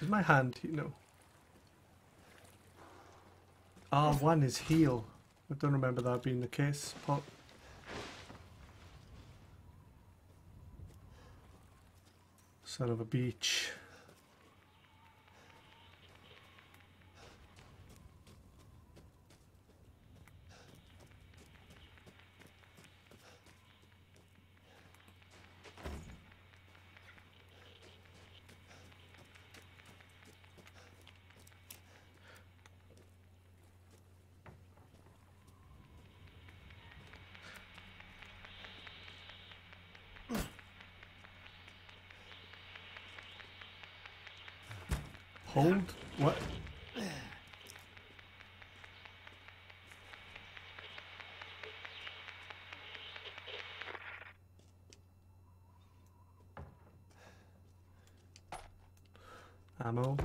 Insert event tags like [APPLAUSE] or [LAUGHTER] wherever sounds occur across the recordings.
Is my hand, you know? Ah, R1 is heal. I don't remember that being the case. Pot. Son of a beach. Hold? What? Ammo.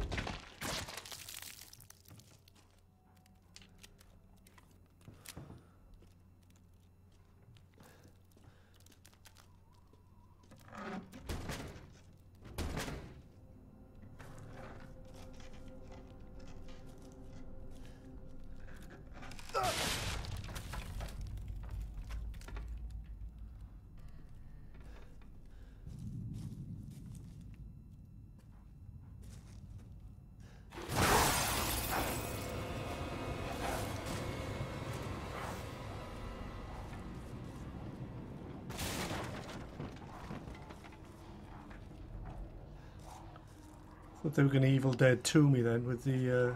Thought they were going to Evil Dead 2 me then with the. Uh...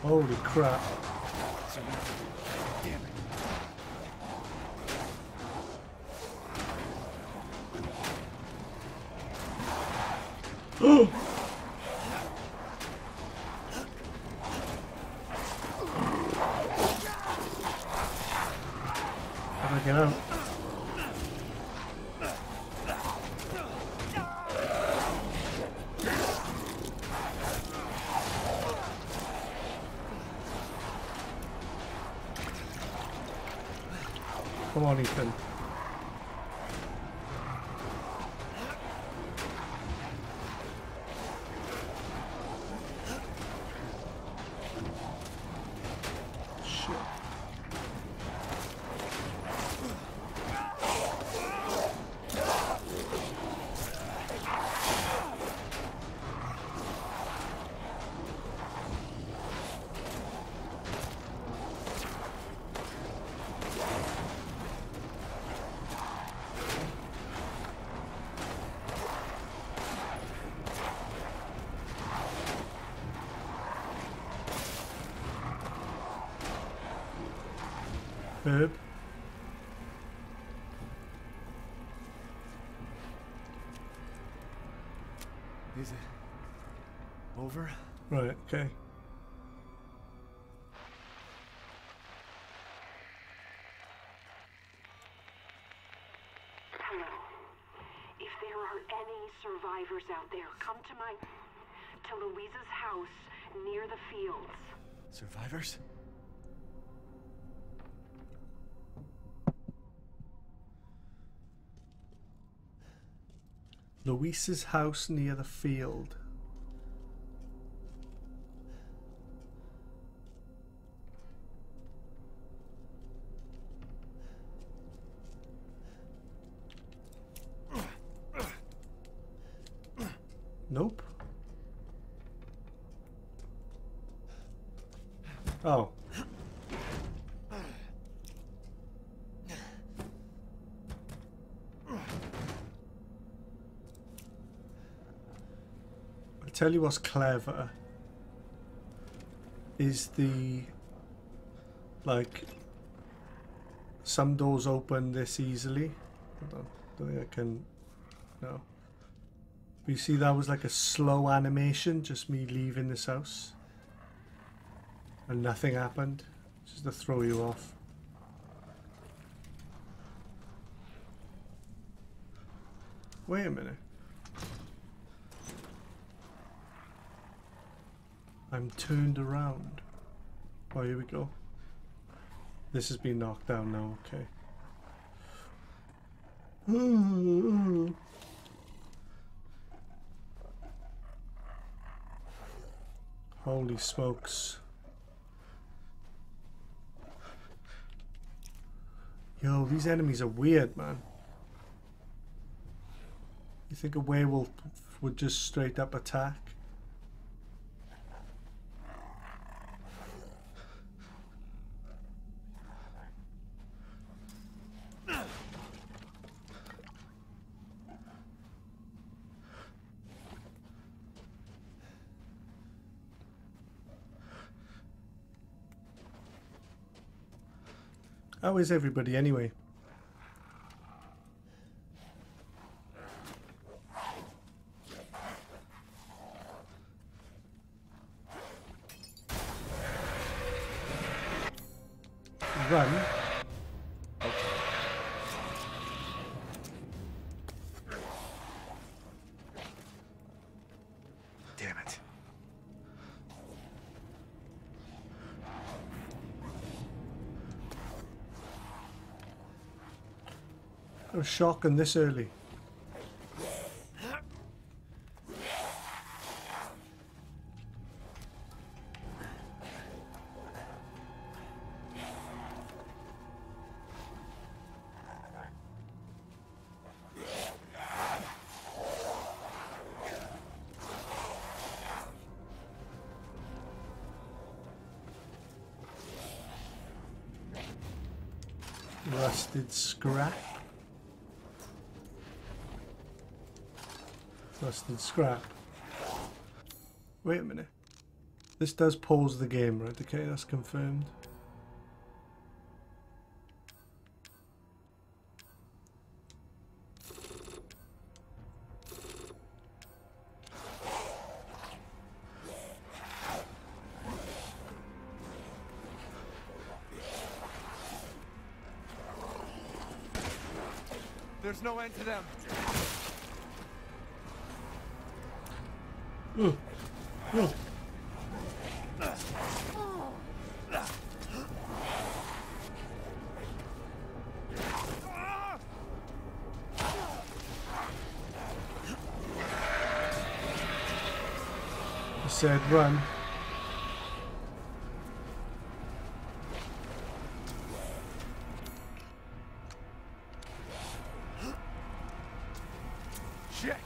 Holy crap. 都往里伸 okay. Hello. If there are any survivors out there, come to my. to Luiza's house near the fields. Survivors? Luiza's house near the field. Tell you what's clever is the like some doors open this easily. Hold on, don't think I can. No. But you see, that was like a slow animation, just me leaving this house, and nothing happened, just to throw you off. Wait a minute. I'm turned around. Oh, here we go. This has been knocked down now, okay. [SIGHS] Holy smokes. Yo, these enemies are weird, man. You think a werewolf would just straight up attack? How is everybody anyway? I was shocking this early. Rusted scrap. Rusted scrap. Wait a minute. This does pause the game, right? Okay, that's confirmed. There's no end to them. I said run. Shit.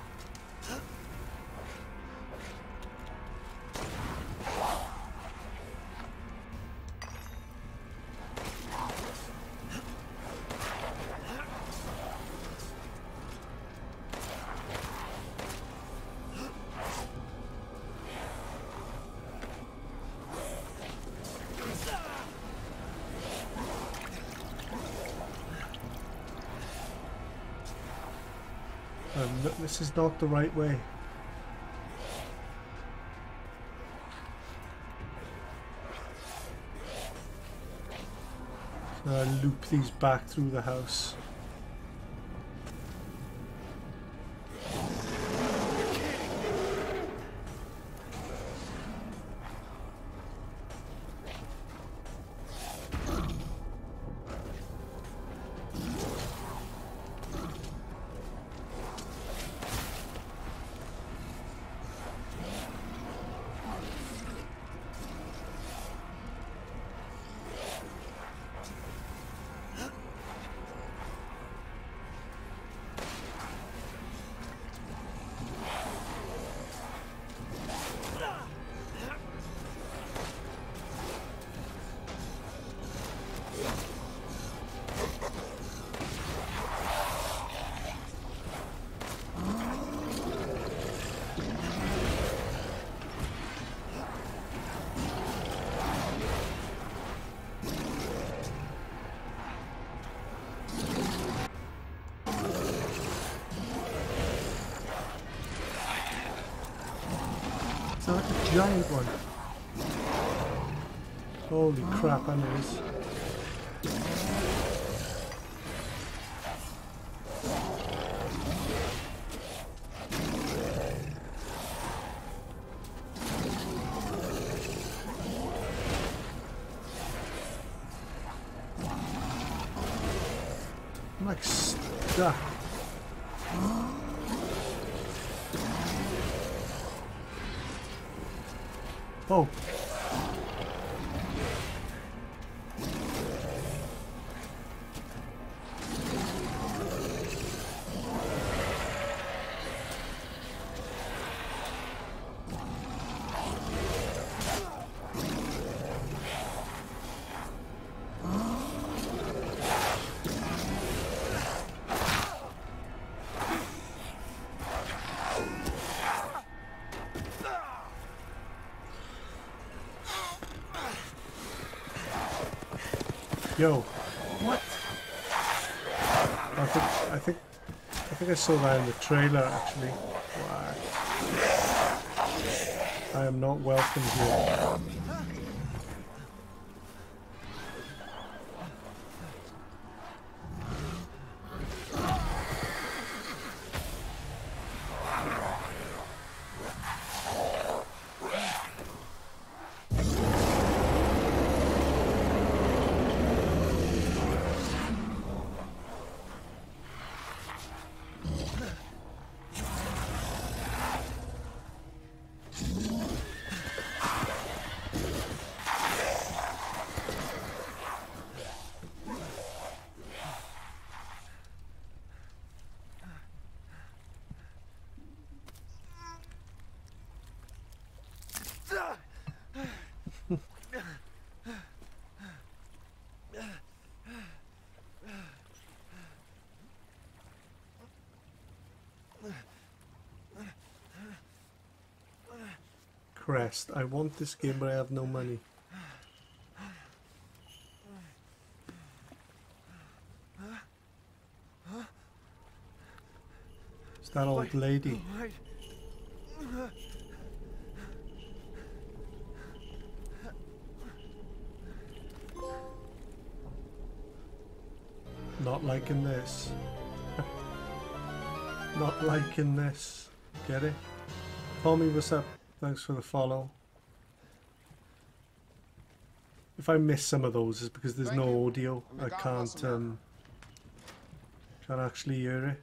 This is not the right way. So I loop these back through the house. Giant one. Holy crap, I know this. Yo. What? I think I think I think I saw that in the trailer actually. Wow. I am not welcome here. Crest. I want this game but I have no money. It's that old lady. Not liking this. [LAUGHS] Not liking this. Get it? Tommy, what's up? Thanks for the follow. If I miss some of those, it's because there's Thank no you. audio. I can't um can't actually hear it.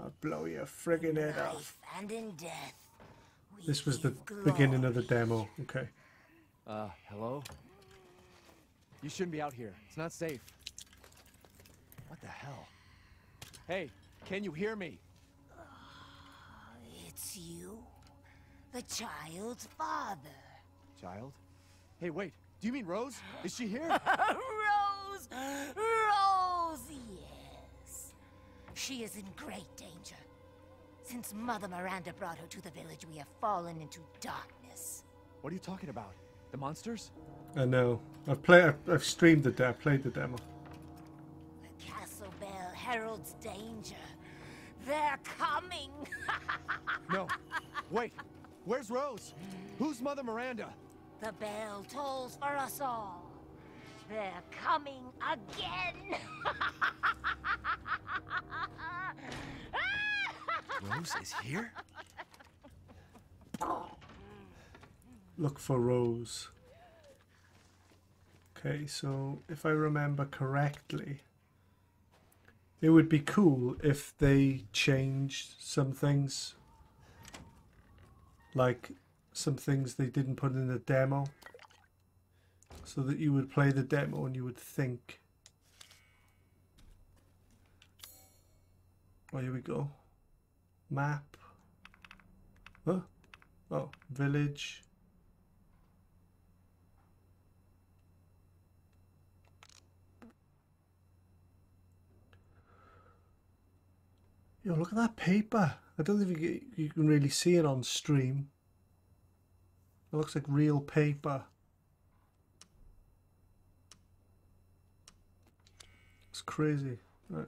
I'll blow your friggin' head off. and in death. This was the give beginning of the demo. Okay. Uh, hello? You shouldn't be out here. It's not safe. What the hell? Hey, can you hear me? It's you, the child's father. Child? Hey, wait. Do you mean Rose? Is she here? [LAUGHS] Rose! Rose, yes. She is in great danger. Since Mother Miranda brought her to the village, we have fallen into darkness. what are you talking about? The monsters? I know. I've played. I've, I've streamed the. I played the demo. The castle bell heralds danger. They're coming! No. Wait. Where's Rose? Who's Mother Miranda? the bell tolls for us all. They're coming again! Rose is here? Look for Rose. Okay, so if I remember correctly, it would be cool if they changed some things. Like some things they didn't put in the demo. So that you would play the demo and you would think. Oh, here we go. Map. Huh? Oh, village. Yo, look at that paper. I don't think you, you can really see it on stream. It looks like real paper. It's crazy. Right.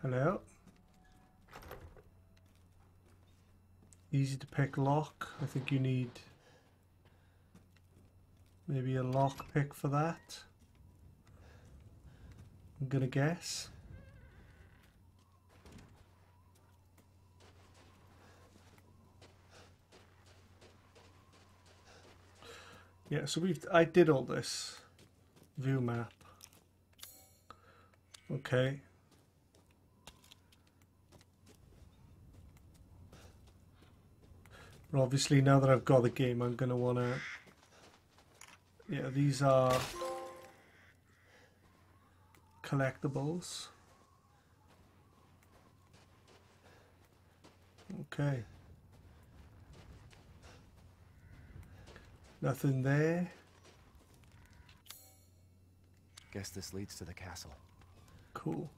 Hello. Easy to pick lock. I think you need maybe a lock pick for that. I'm gonna guess. Yeah, so we've I did all this. View map. Okay. But obviously now that I've got the game I'm gonna wanna Yeah, these are collectibles. Okay. Nothing there. Guess this leads to the castle. Cool.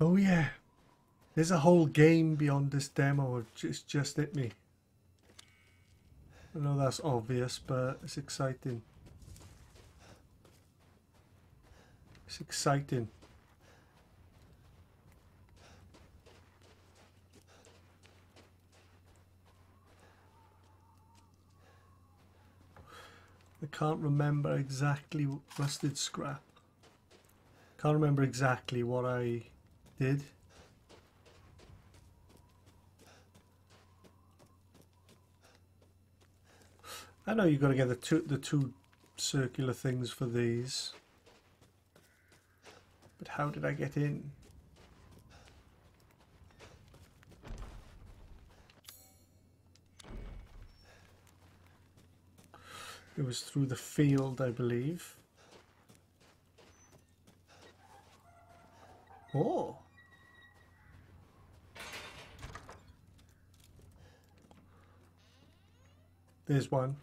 Oh yeah. There's a whole game beyond this demo. It just just hit me. I know that's obvious, but it's exciting. It's exciting. I can't remember exactly rusted scrap. Can't remember exactly what I did. I know you've got to get the two the two circular things for these. But how did I get in? It was through the field, I believe. Oh. There's one.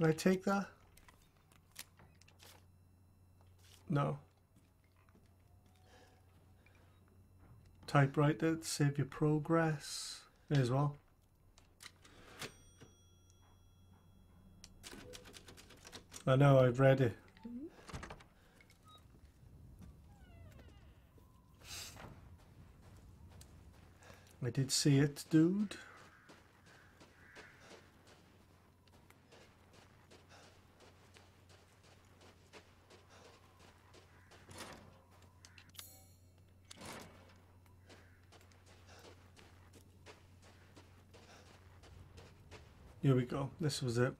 Can I take that? No. Typewriter, save your progress. May as well. I know, I've read it. I did see it, dude. Here we go. This was it.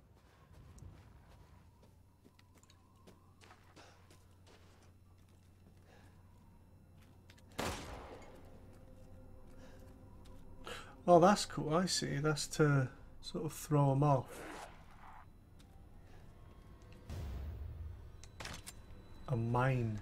Oh, that's cool. I see. That's to sort of throw them off. A mine.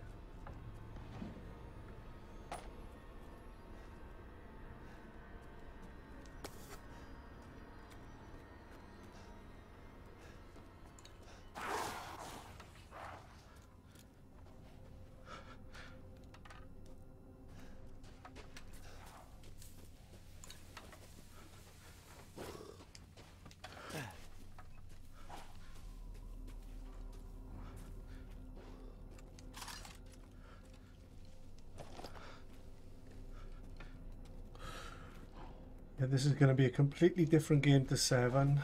Yeah, this is going to be a completely different game to 7.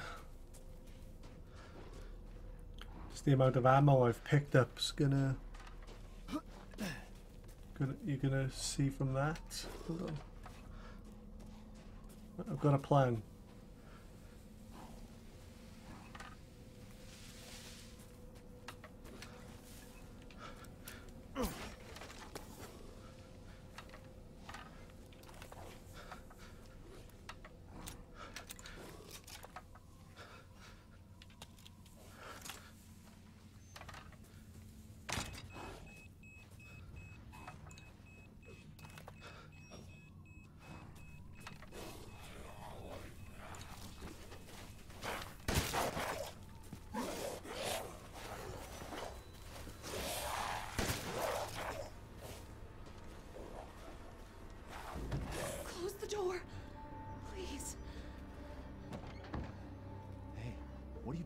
Just the amount of ammo I've picked up is gonna... gonna you're gonna see from that. I've got a plan.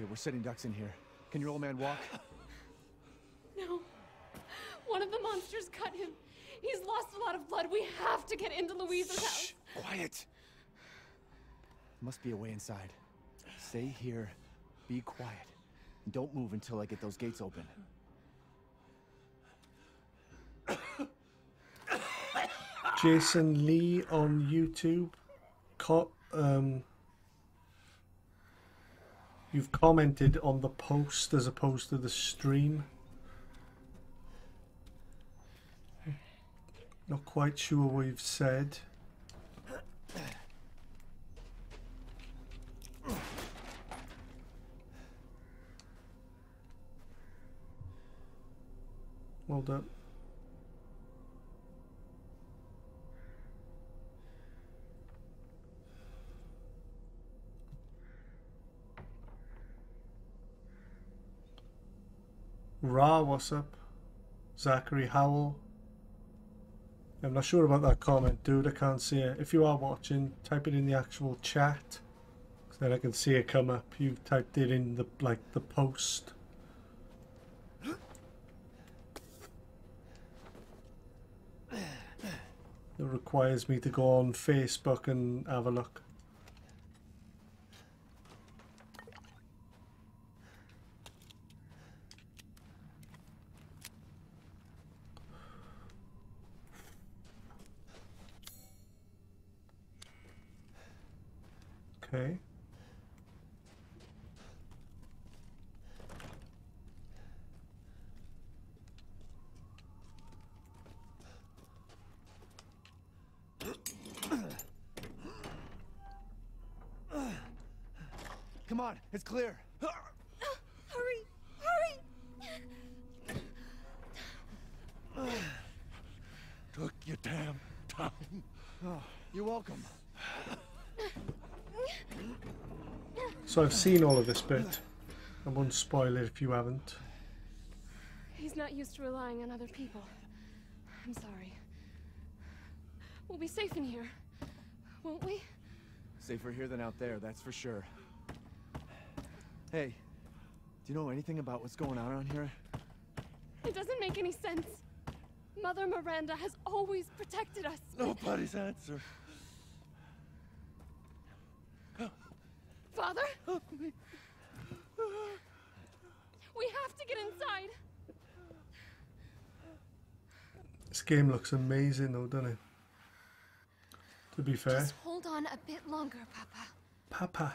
Shit, we're sitting ducks in here. Can your old man walk? [SIGHS] No. One of the monsters cut him. He's lost a lot of blood. We have to get into Luiza's house. Quiet! Must be a way inside. Stay here, be quiet, and don't move until I get those gates open. Jason Lee on YouTube. Co- um, you've commented on the post as opposed to the stream. Not quite sure what you've said. Well done. Ra, what's up? Zachary Howell. I'm not sure about that comment, dude. I can't see it. If you are watching, type it in the actual chat. 'cause then I can see it come up. You typed it in the like the post. It requires me to go on Facebook and have a look. Okay. Come on, it's clear. Hurry! Hurry! Took your damn time. Oh, you're welcome. So I've seen all of this bit. I won't spoil it if you haven't. He's not used to relying on other people. I'm sorry. We'll be safe in here, won't we? Safer here than out there, that's for sure. Hey, do you know anything about what's going on around here? It doesn't make any sense. Mother Miranda has always protected us. Nobody's answer. Father? We have to get inside. This game looks amazing though, doesn't it? To be fair. Just hold on a bit longer, Papa. Papa.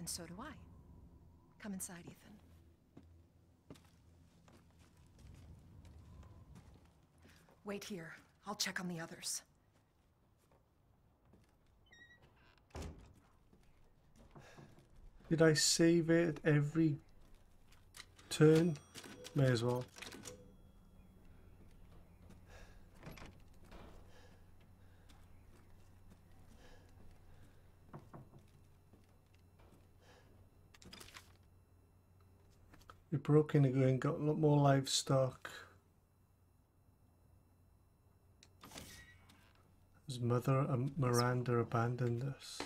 then so do I. Come inside, Ethan. Wait here. I'll check on the others. Did I save it every turn? May as well. We broke in again, got a lot more livestock. His mother, um, Miranda, abandoned us.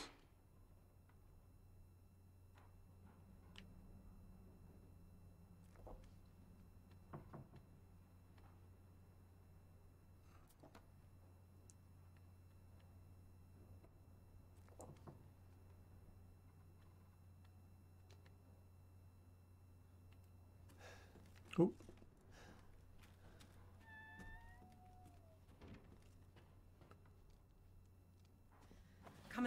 Oh, Come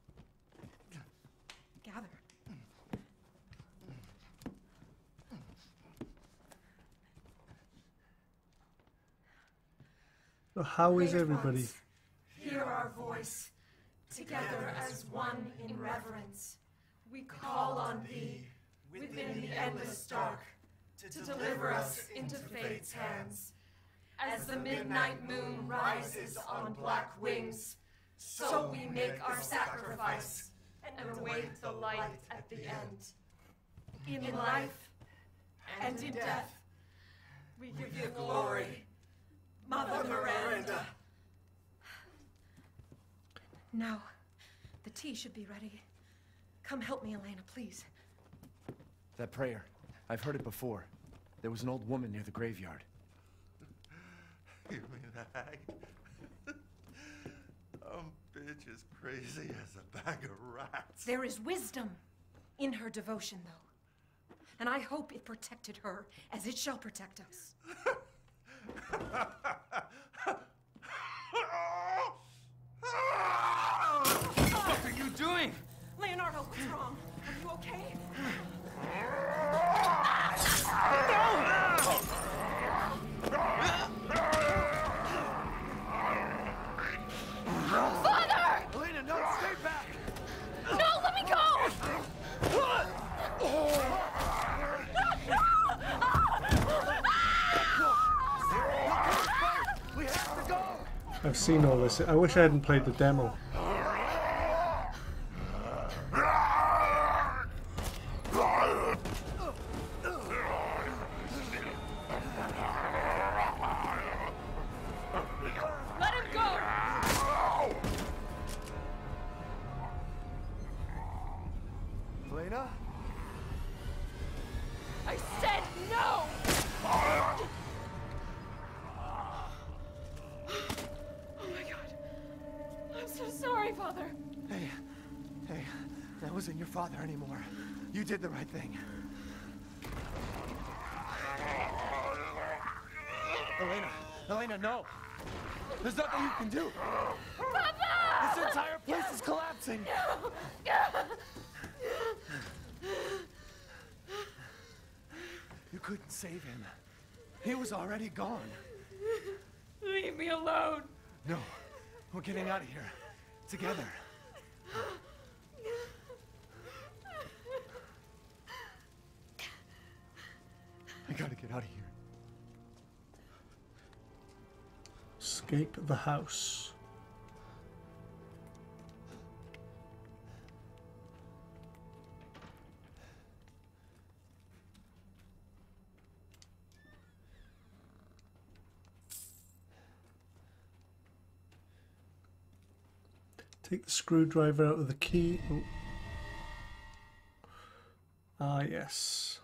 So how is everybody? Hear our voice. Together as one in reverence. We call on thee within the endless dark to deliver us into fate's hands. As the midnight moon rises on black wings, so we make our sacrifice and await the light at the end. In life and in death, we give you glory, Mother Miranda. Now, the tea should be ready. Come help me, Elena, please. That prayer. I've heard it before. There was an old woman near the graveyard. [LAUGHS] You mean the hag? [LAUGHS] um, bitch is crazy as a bag of rats. There is wisdom in her devotion, though. And I hope it protected her as it shall protect us. [LAUGHS] What are you doing? Leonardo, what's wrong? Are you okay? [LAUGHS] I've seen all this. I wish I hadn't played the demo. Nothing you can do. Papa! This entire place is collapsing. You couldn't save him. He was already gone. Leave me alone. No, we're getting out of here. Together. Escape the house. Take the screwdriver out of the key. Oh. Ah, yes.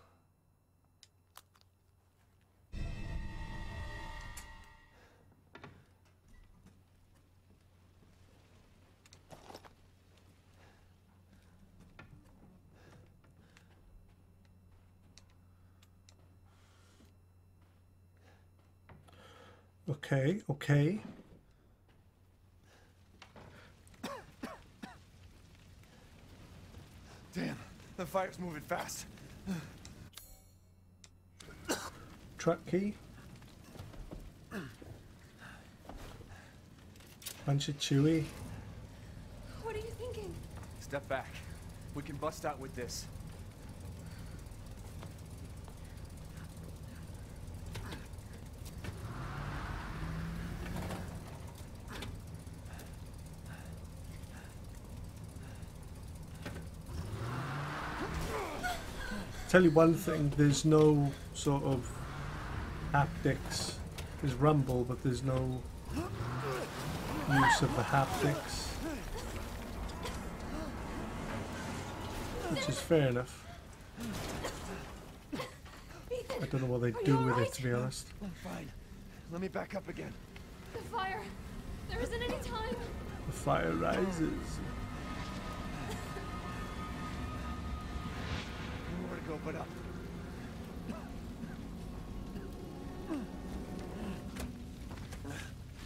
Okay, okay. Damn, the fire's moving fast. Truck key. Bunch of chewy. What are you thinking? Step back. We can bust out with this. Tell you one thing, there's no sort of haptics. There's rumble, but there's no use of the haptics. Which is fair enough. I don't know what they do with alright? it, to be honest. I'm fine. Let me back up again. The fire. There isn't any time. The fire rises. Up.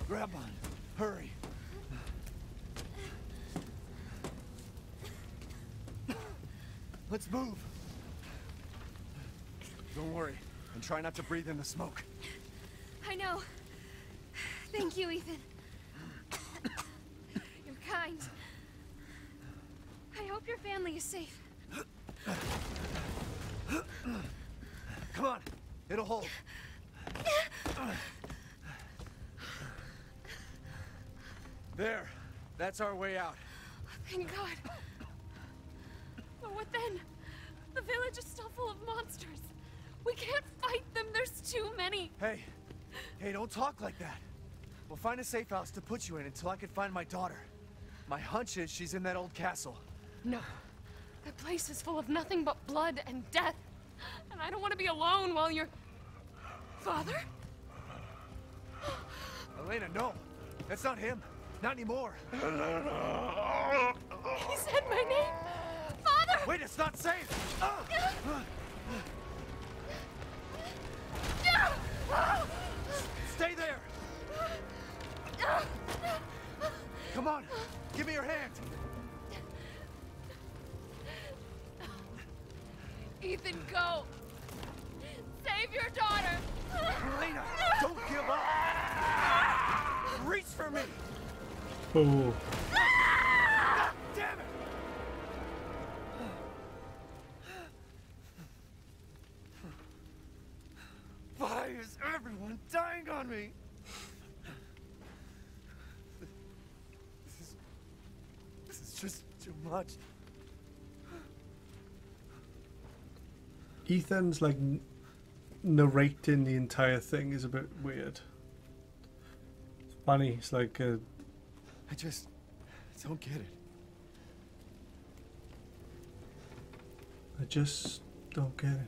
Grab on. Hurry. Let's move. Don't worry. And try not to breathe in the smoke. I know. Thank you, Ethan. You're kind. I hope your family is safe. Come on. It'll hold. There. That's our way out. Thank God. But what then? The village is still full of monsters. We can't fight them. There's too many. Hey. Hey, don't talk like that. We'll find a safe house to put you in until I can find my daughter. My hunch is she's in that old castle. No. That place is full of nothing but blood and death. And I don't want to be alone while you're... Father? Elena, no. That's not him. Not anymore. He said my name. Father! Wait, it's not safe. Ah! Stay there. Come on. Give me your hand. Ethan, go! Save your daughter! Elena, don't give up. Reach for me. Oh, damn it. Why is everyone dying on me? This is... This is just too much. Ethan's like narrating the entire thing is a bit weird. It's funny. It's like uh, I just don't get it. I just don't get it.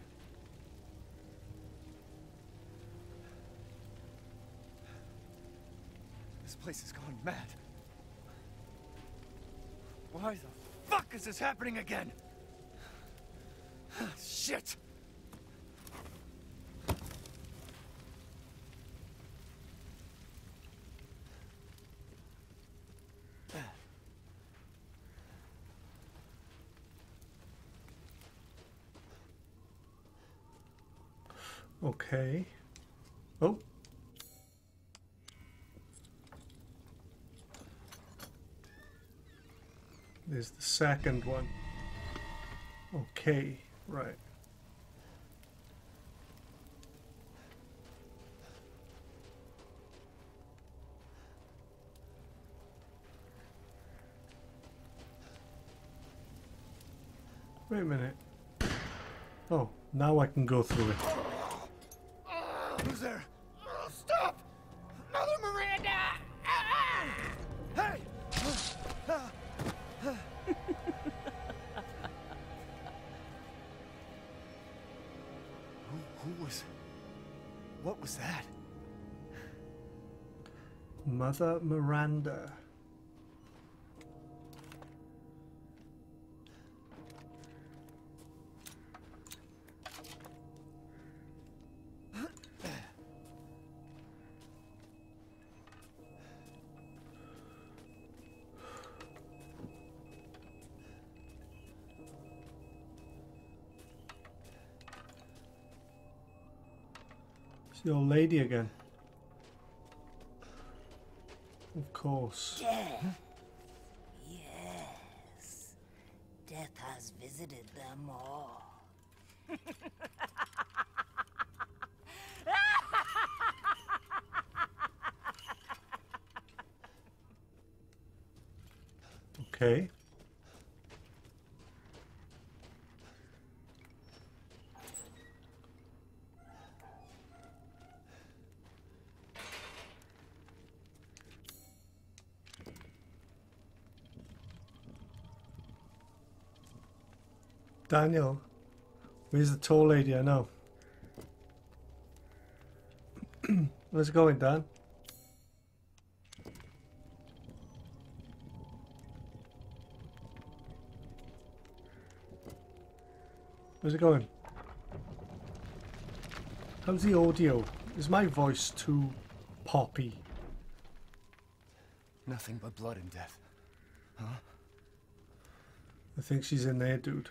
This place has gone mad. Why the fuck is this happening again? [SIGHS] Shit! Okay. Oh. There's the second one. Okay, right. Wait a minute. Oh, now I can go through it. There? Oh, stop! Mother Miranda! Ah! Hey! who, who was... What was that? Mother Miranda. The old lady again. Of course. Death. Yes. Death has visited them all. Okay. Daniel, where's the tall lady? I know. Where's it going, Dan? Where's it going? How's the audio? Is my voice too poppy? Nothing but blood and death. Huh? I think she's in there, dude.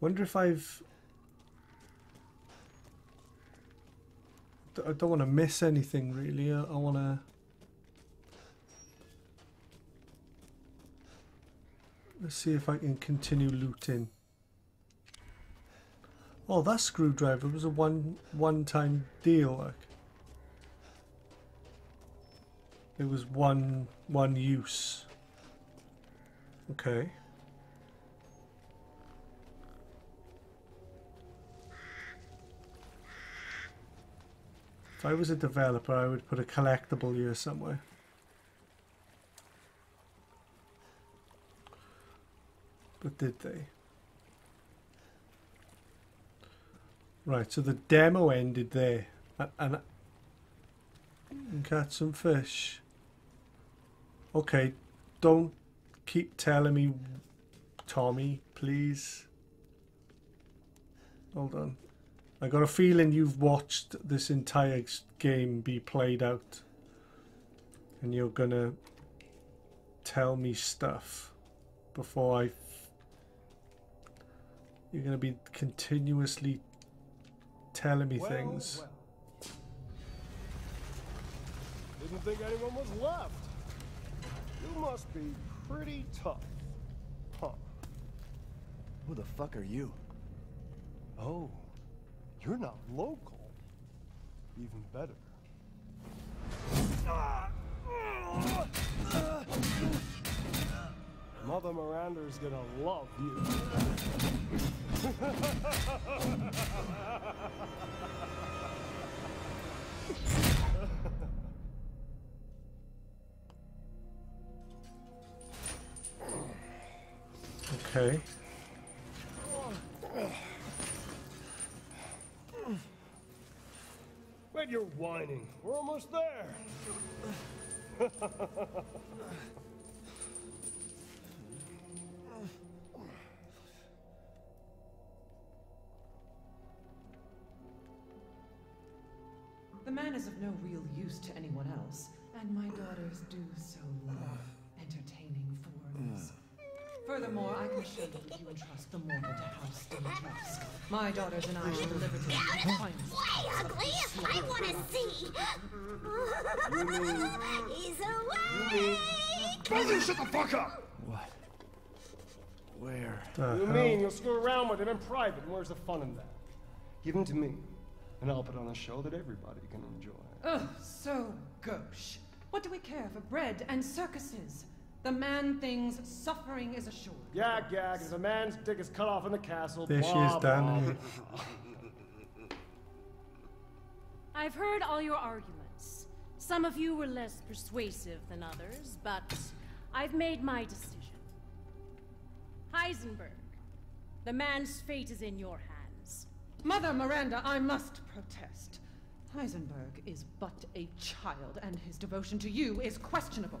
Wonder if I've. I don't want to miss anything really. I, I want to. Let's see if I can continue looting. Oh, that screwdriver was a one one time deal. Like it was one one use. Okay. If I was a developer, I would put a collectible here somewhere. But did they? Right, so the demo ended there. And, and catch some fish. Okay, don't keep telling me, Tommy, please. Hold on. I got a feeling you've watched this entire game be played out. And you're gonna tell me stuff before I... you're gonna be continuously telling me Well, things. well. Didn't think anyone was left. You must be pretty tough. Huh. Who the fuck are you? Oh, you're not local. Even better. Mother Miranda's gonna love you. Okay. You're whining. We're almost there. The man is of no real use to anyone else, and my daughters do so love entertaining foreigners. For Furthermore, I can show you if you entrust the mortal to House Dimitrescu. My daughters and I shall deliver to you the finest. Way ugly! I want to see! He's away! Both of you shut the fuck up! What? Where? The you hell? mean you'll screw around with him in private? And where's the fun in that? Give him to me, and I'll put on a show that everybody can enjoy. Ugh, so gauche. What do we care for bread and circuses? The man thinks suffering is assured. Yak yak, as a man's dick is cut off in the castle. There she is, Danny. [LAUGHS] I've heard all your arguments. Some of you were less persuasive than others, but I've made my decision. Heisenberg, the man's fate is in your hands. Mother Miranda, I must protest. Heisenberg is but a child, and his devotion to you is questionable.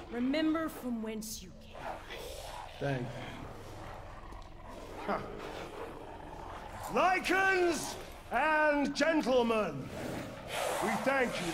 Remember from whence you came. Thank you. Lycans and gentlemen, we thank you